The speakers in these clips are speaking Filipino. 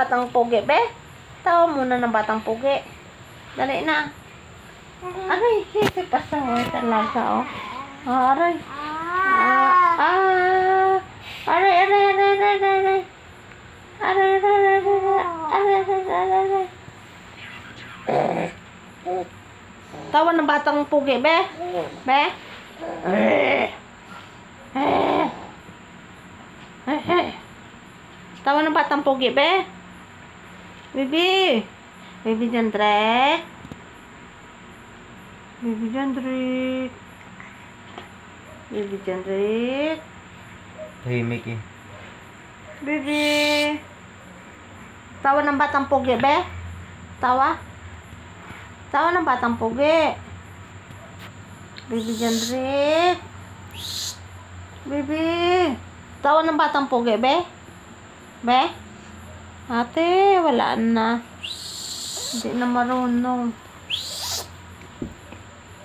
batang pugi, be. Tawa muna ng batang pugi. Dali na. Aray, hindi pasaway talaga, oh. Ah, aray. Ah, ah. Aray, aray, aray, aray, aray, aray. Aray, aray, aray, aray, aray, aray, aray. Tawa ng batang pugi, be. Be. Eh. Eh. Eh, eh. Tawa ng batang pugi, be. Bibi. Bibi Jandrek. Bibi Jandrek. Bibi Jandrek. Tahimik eh. Bibi. Tawa ng batang pugi, be. Tawa. Tawa ng batang pugi. Bibi Jandrek. Bibi. Tawa ng batang pugi, be. Be. Ate, wala na. Hindi na marunong.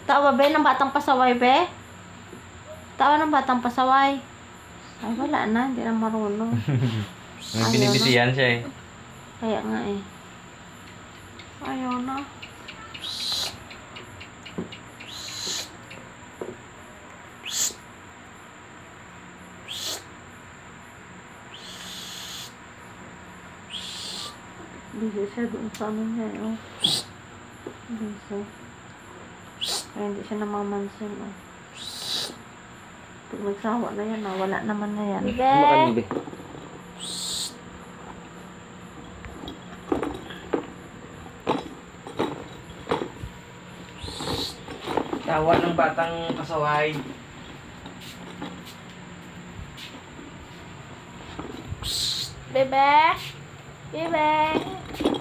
Tawa, be, ng batang pasaway, be. Tawa ng batang pasaway. Ay, wala na. Hindi na marunong. May Ayaw binibisiyan siya eh. Kaya nga eh. Ayaw na. Busy siya doon sa ano niya eh. Oh. Busy. Ay, hindi siya namamansin oh. Pag nagsawa na yan, ah, wala naman na yan. Makalibe. Tawa ng batang kasaway. Bebe! Yêu.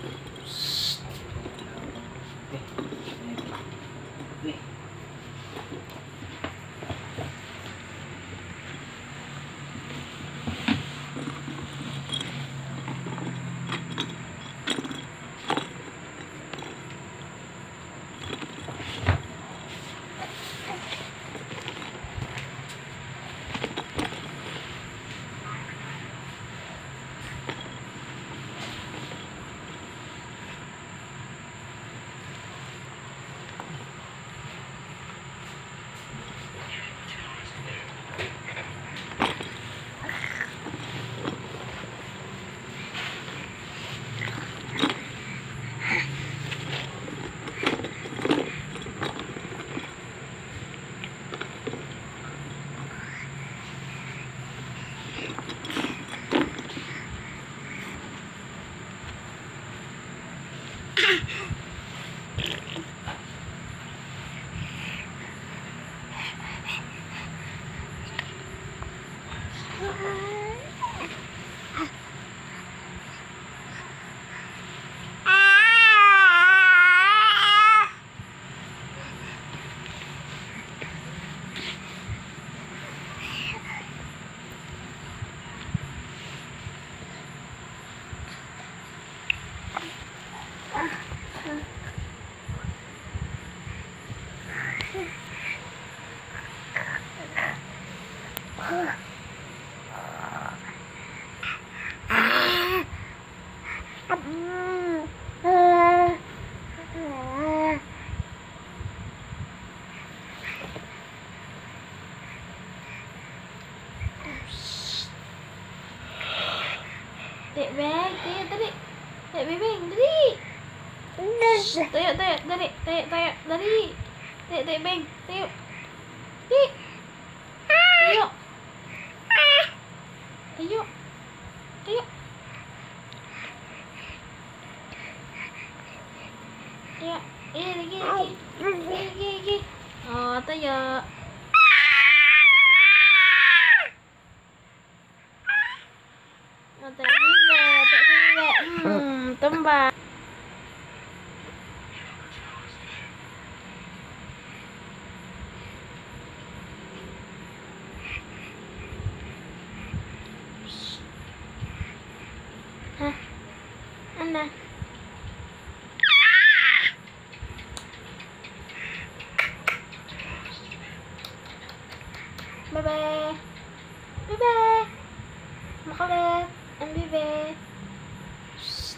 Bebe! Dek beng, tayo dali. Dek beng, dali. Tayo, tayo, dali, tayo, tayo, dali. Dek, dek beng, tayo. Tayo. Eh, lagi. Lagi, lagi, lagi. Oh, tayo.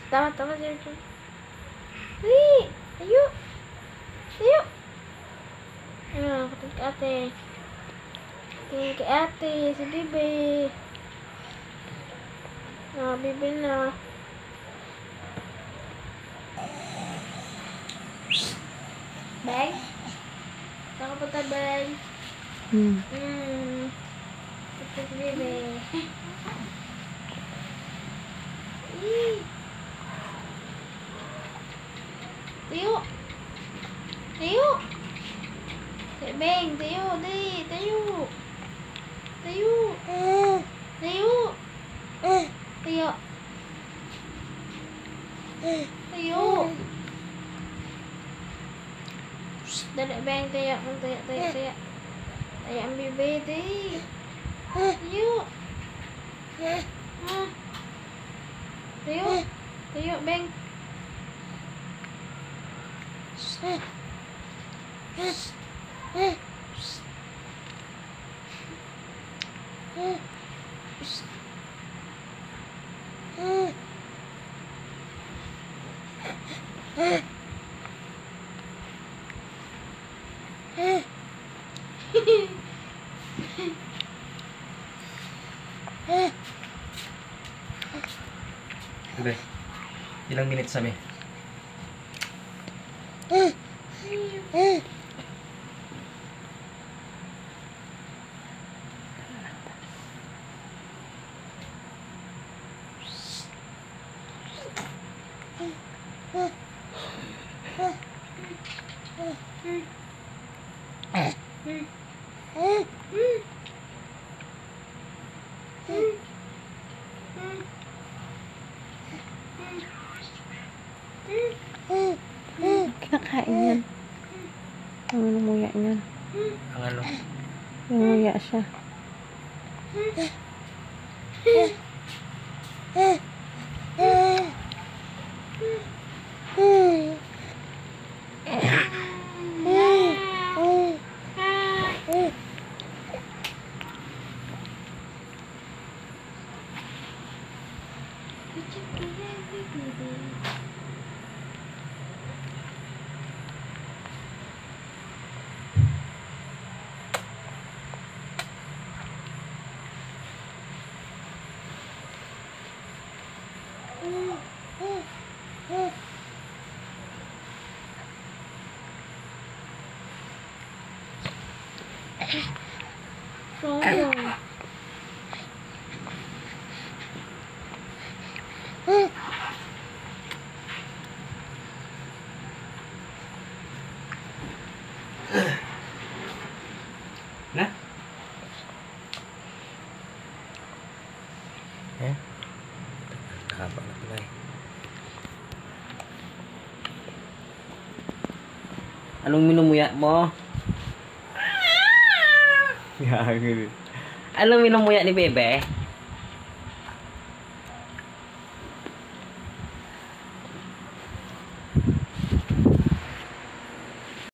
Tama, tama si Richard. Hei, ayo. Ayo. Ayo, ketik ke ate. Ketik ke ate, si Bibi. Nah, Bibi na. Bang? Saan ka bay Hmm. Hmm. Ketik Bibi. Hei. Ven, te ayudo, te, te ayudo. Te ayudo. Te ayudo. Te ayudo. Te. Đây lại bang tay ạ, tay ạ, tay ạ, bị bê tí Tiếu Tiếu Tiếu, bang Tiếu Ilang minutes các hại nhân. Ang mùi hại nhân. Ang ano? Ang Rõ rồi Nè Nè Thả bọn nó đây Anong minum mo yan mo? Gago. Anong minumuya ni Bebe?